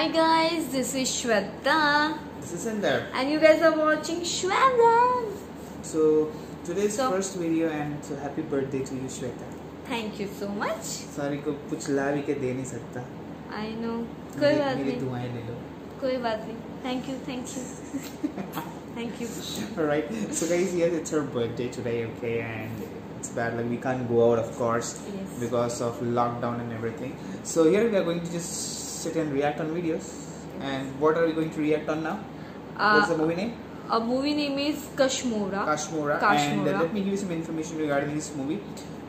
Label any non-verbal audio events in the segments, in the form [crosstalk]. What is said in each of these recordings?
Hi guys, this is Shweta This isn't there. and you guys are watching Shweta. So today's So- first video and so happy birthday to you Shweta. Thank you so much. सारी को कुछ ला भी के दे नहीं सकता I know. कोई मेरी, बात मेरी नहीं दुआएं ले लो कोई बात नहीं Thank you, thank you. [laughs] thank you. Alright, so guys, yes, it's her birthday today, okay, and it's bad, like we can't go out, of course, Yes. because of lockdown and everything. So here we are going to just sit and react on videos. And what are we going to react on now? What's the Uh, movie name? a movie name is Kaashmora. Kaashmora. And uh, let me give you some information regarding this movie.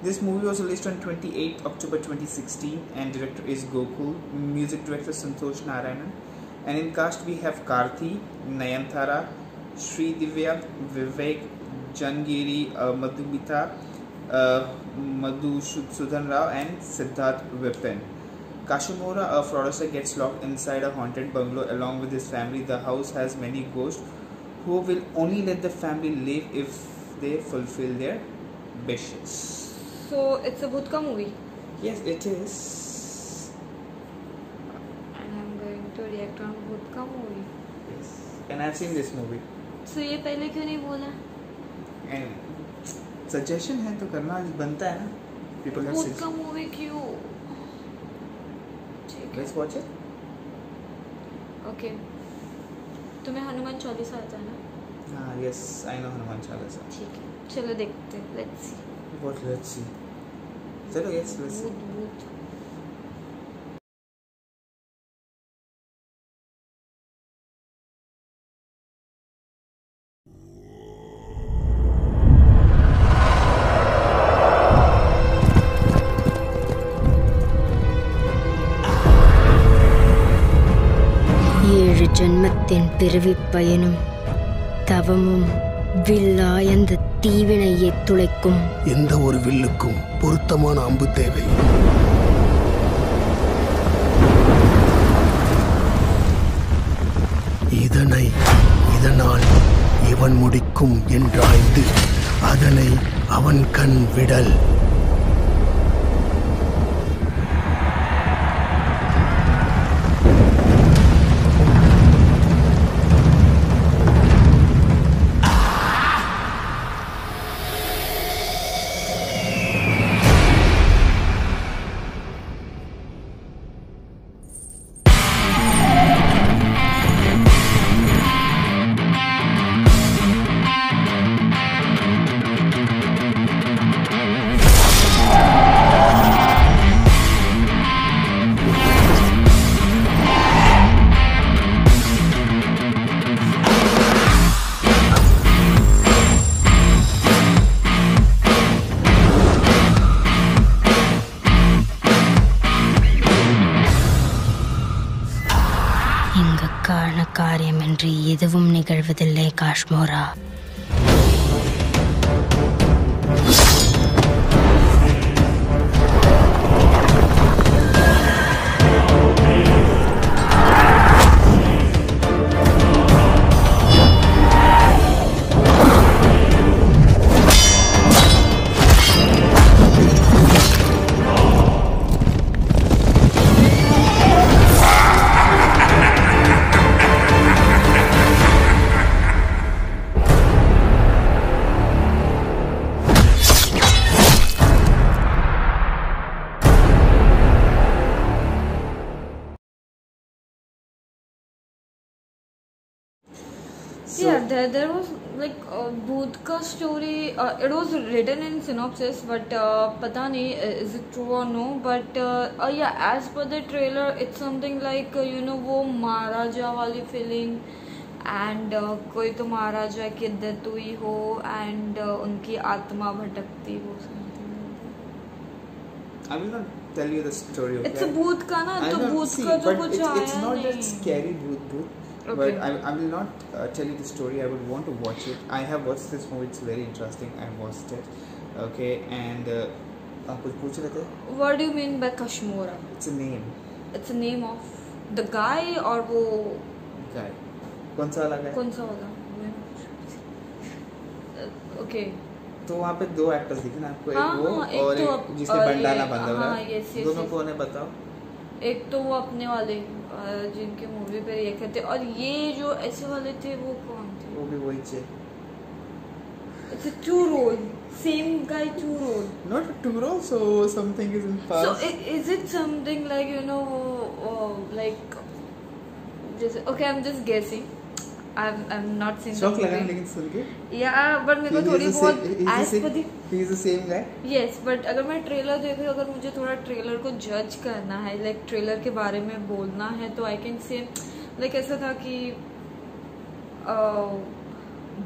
This movie was released on 28 October 2016 and director is Gokul. Music director Santhosh Narayanan. And in cast we have Karthi, Nayanthara, Sri Divya, Vivek, Jangiri, uh, Madhumita, uh, Madhu Sudhan Rao and Siddharth Vipin. Kaashmora, a fraudster, gets locked inside a haunted bungalow along with his family. The house has many ghosts who will only let the family live if they fulfill their wishes. So it's a Bhutka movie? Yes, it is. And I'm going to react on Bhutka movie. Yes. And I've seen this movie. So ये पहले क्यों नहीं बोला? And suggestion है तो करना बनता है ना. People have suggested. Bhutka movie क्यों? Let's watch it. Okay. तुम्हें हनुमान चालीसा आता है ना? हाँ yes I know Hanuman Chalisa. ठीक है। चलो देखते हैं let's see what let's see चलो यस लेट्स सी ஜென்மத்தின் பிறவி பயனும் தவமும் வில்லாய் அந்த தீவினையை துளைக்கும். எந்த ஒரு வில்லுக்கும் பொருத்தமான அம்பு தேவை. இதனை இதனால் இவன் முடிக்கும் என்றாய்ந்து அதனை அவன் கண் விடல். más mora. There, there was like uh, Bhutka story uh, it was written in synopsis but uh, pata nahi uh, is it true or no but uh, uh, yeah as per the trailer it's something like uh, you know वो महाराजा वाली feeling and uh, कोई तो महाराजा की death हुई हो and uh, उनकी आत्मा भटकती हो. I will not tell you the story. Okay? it's a भूत का ना I तो भूत का तो but कुछ it's, आया it's not that scary bhoot bhoot. Okay. But I, I will not uh, tell you the story. I would want to watch it. I have watched this movie. It's very interesting. I watched it. Okay, and uh, आप कुछ पूछ रहे थे? what do you mean by Kashmora It's a name. it's a name of the guy और वो Guy. कौन सा अलग है? कौन सा वाला ओके तो वहाँ पे दो एक्टर्स दिखे ना आपको हाँ, एक वो हाँ, एक और तो एक जिसने ये- बांधा हुआ हाँ, है दोनों yes. कौन है बताओ एक तो वो अपने वाले अ, जिनके मूवी पे रिएक्ट करते और ये जो ऐसे वाले थे वो कौन थे वो भी वही चे it's a two role same guy two role not a tour also something is in So past i- is it something like you know, uh, like just okay? I'm just guessing. शौक लगा लेकिन सुन के Yeah, but मेरे को थोड़ी बहुत as per the he is the same guy yes, but अगर मैं ट्रेलर देखूँ अगर मुझे थोड़ा ट्रेलर को जज करना है लाइक ट्रेलर के बारे में बोलना है तो आई कैन से लाइक ऐसा था कि uh,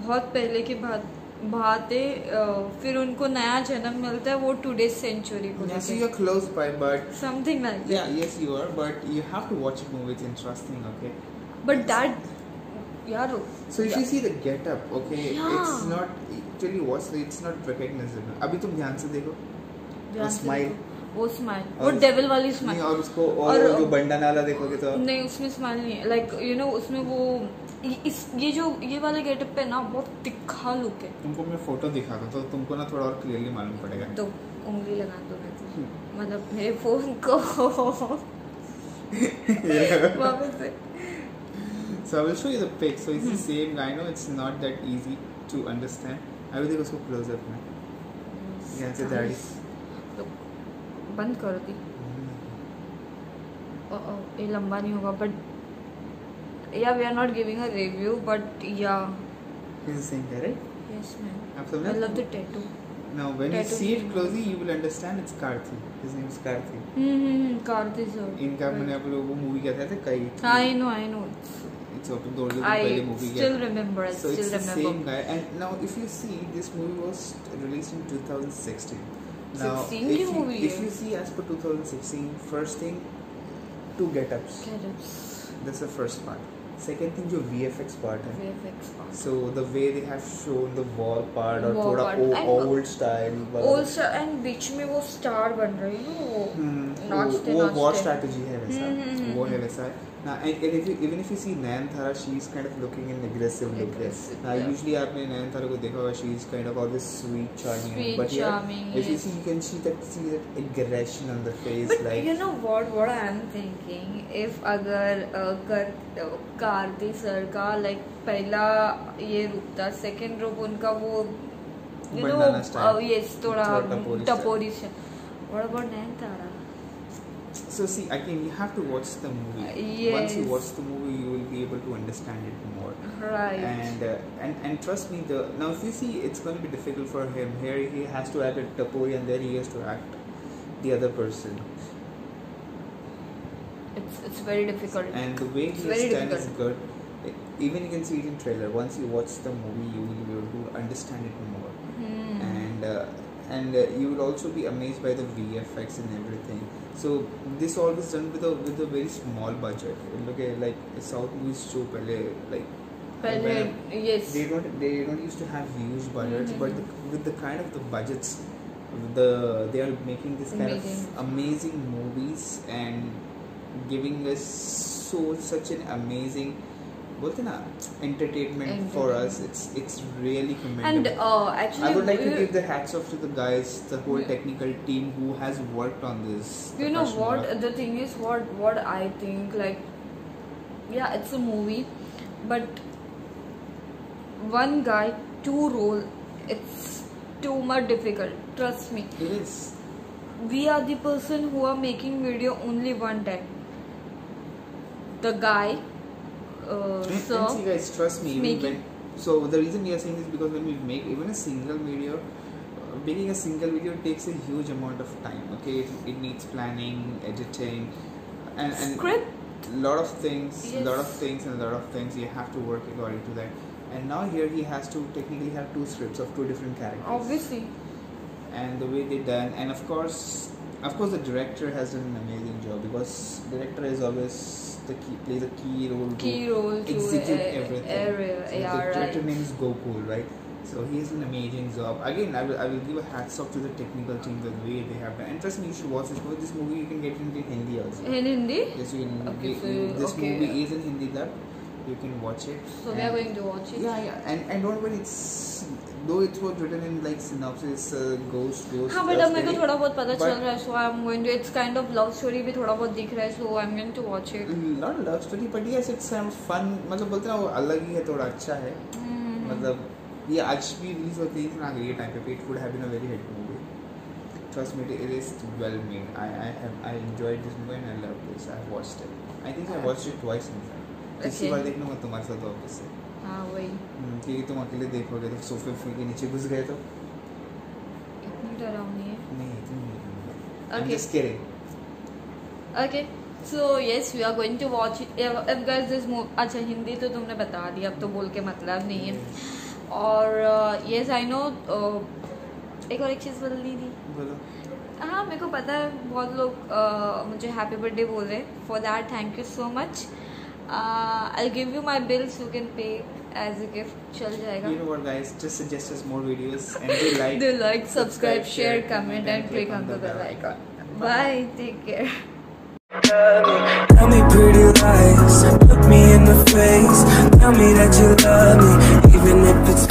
बहुत पहले की बात बातें uh, फिर उनको नया जन्म मिलता है वो टूडे सेंचुरी को close by, but yeah, yes, you are. But you have to watch it movie. It's interesting. Okay. But that, यार So if yeah. you see the get up, okay, Yeah. it's not. You watch it, it's not recognizable. अभी तुम ध्यान से देखो. ध्यान से smile. देखो, वो स्माइल वो डेविल वाली स्माइल और उसको और, और- जो बंडा नाला देखोगे तो नहीं उसमें स्माइल नहीं है लाइक यू नो उसमें वो इस ये जो ये वाले गेटअप पे ना बहुत तिखा लुक है तुमको मैं फ़ोटो दिखाता तो तुमको ना थोड़ा और क्लियरली मालूम पड़ेगा तो उंगली लगा दो मेरे को मतलब मेरे फ़ोन को [laughs] वापस So I will show you the pic. So it's the same guy. I know it's not that easy to understand. अभी देखो उसको close up में. यहाँ से दाढ़ी. तो बंद कर दी ओ ओ, ये लंबा नहीं होगा बट या we are not giving a review but या He's the same guy, right? Yes ma'am आप समझे? I love the tattoo Now when you Tattoo see it भी- closely, you will understand it's Karthi. His name is Karthi. Hmm Karti sir इनका मैंने आप लोगों को movie कहते थे कई. I know I know Gautam, the older I Pehli movie. still yeah. remember. I so still it's remember. the same guy. And now, if you see, this movie was released in 2016. Now, 16 if you, movie. If you see, as per 2016, first thing, two get-ups. Get-ups. That's the first part. Second thing, the VFX second thing जो V F the part है so the way they have shown the wall part और थोड़ा old style old style and बीच में वो star बन रही है वो वो strategy. Hai, है वैसा हम्म, हम्म, वो है हम्म। वैसा and, and if you, even if you see Nayanthara she is kind of looking in aggressive look there now yeah. usually आपने Nayanthara को देखा होगा she kind of always sweet charming Sweet, but charming, if you see you can see that see that aggression on the face But like you know what? What I am thinking, if अगर uh, कर Karti sir का like पहला ये रूप था second रूप उनका वो you know uh, yes थोड़ा थोड़ा टपोरी style. टपोरी से what about Nayantara so see again you have to watch the movie. Uh, once you watch the movie you will be able to understand it more. Right. And uh, and and trust me the now if you see it's going to be difficult for him. Here he has to act a tapori and then he has to act the other person. It's it's very difficult. And the way It's he done is good even you can see it in trailer. Once you watch the movie you will be able to understand it more. Hmm. and uh, and uh, you will also be amazed by the VFX and everything. So this all was done with a with a very small budget. Okay, like South movies show pehle like yes they don't they don't used to have huge budgets, mm-hmm. but the, with the kind of the budgets the they are making this kind amazing. of amazing movies and giving us so such an amazing बोलते ना entertainment for us it's it's really and commendable uh, actually I would like to we- give the hats off to the guys the whole technical team who has worked on this you know Prakash what Mehra. the thing is what what i think like yeah it's a movie but one guy two role it's too much difficult trust me it is we are the person who are making video only one time the guy uh, And, so and see guys, trust me, when, so the reason we are saying this because when we make even a single video, uh, making a single video takes a huge amount of time. Okay, it, it needs planning, editing, and and script lot of things, lot of things, and a lot of things. You have to work according to that. And now here he has to technically have two scripts of two different characters obviously and the way they done and of course of course the director has done an amazing job because director is always the key plays a key role to role execute a- everything. area so yeah the director right name is Gokul right? So he's an amazing job. Again I will, I will give a hats off to the technical team the way they have done. And trust me you should watch this movie. This movie you can get it in Hindi also. In hindi? Yes you can Okay, get- so- this okay. movie is in Hindi dub you can watch it. So we are going to watch it. Yeah, yeah, and and don't worry, it's though it was written in like synopsis, uh, ghost, ghost. हाँ uh, अब मेरे को थोड़ा बहुत पता चल रहा है I am going to it's kind of love story भी थोड़ा बहुत दिख रहा है I am going to watch it not love story, but yes, it's some fun. मतलब बोलते हैं ना वो अलग ही है थोड़ा अच्छा है Hmm. मतलब ये आज भी रिलीज़ होती है ना ये टाइम पे it would have been a very hit movie trust me it is well made i i have i enjoyed this movie and i loved this i watched it i think i watched it twice in fact Okay. बार देखना मैं तुम्हारे साथ office से। हाँ वही। हम्म, क्योंकि तुम अकेले देखोगे तो सोफे के नीचे घुस गए तो। इतनी डरावनी है। नहीं तुम नहीं I'm Okay. just kidding. Okay so yes we are going to watch if guys this movie अच्छा हिंदी तो तुमने बता दिया अब तो बोल के मतलब नहीं है। और यस आई नो एक और एक चीज़ बदली थी बोलो। हाँ मेरे को पता है बहुत लोग uh, मुझे हैप्पी बर्थडे बोल रहे for that thank you so much Uh, I'll give you my bills. you can pay as a gift. Chal jayega. You know what, guys? Just suggest us more videos and do like, [laughs] do like, subscribe, share, comment, and click on the bell icon. Bye. Take care. Tell me pretty lies, look me in the face Tell me that you love me, even if it's